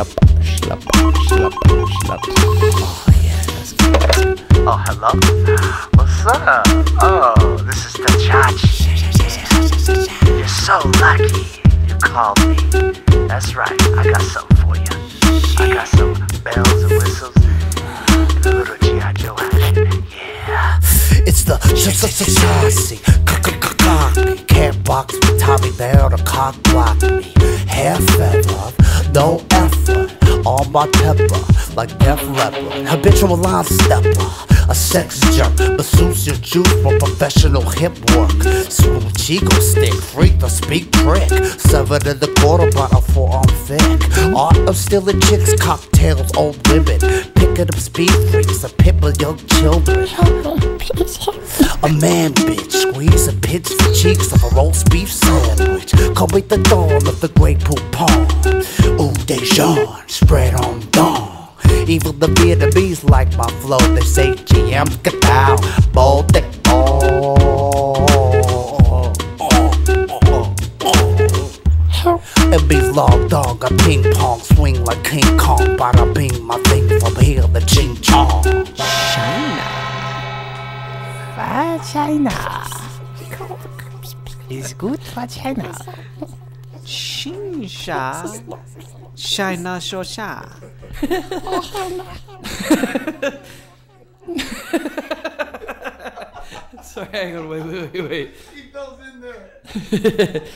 Oh yeah, that's good. Oh, hello? What's up? Oh, this is the Chachi. You're so lucky you called me. That's right, I got something for you. I got some bells and whistles. The little G.I. Joe action. Yeah. It's the chassis. Can't box me, Tommy Bear, the cock block me. Half ever, no effort. On my pepper like Def Leppard. Habitual line stepper. A sex jerk, masseuse your juice for professional hip work. Smooth Chico stick, freak the speak trick. Seven in the quarter, but a forearm thick. Art of stealing chicks, cocktails, old women. Picking up speed freaks, a pimp of young children. A man bitch, squeeze a pinch for cheeks of a roast beef sandwich. Come with the dawn of the Grey Poupon. Ooh, Dijon, spread on dawn. Even the Vietnamese like my flow. They say GM Katao, bold thick. Oh, It be long dog, a ping pong swing like King Kong. Bada bing, my thing from here, the ching chong. China. For China. is good for China. Xinsha. China Shosha. Sorry, hang on, wait, wait, wait, wait. In there.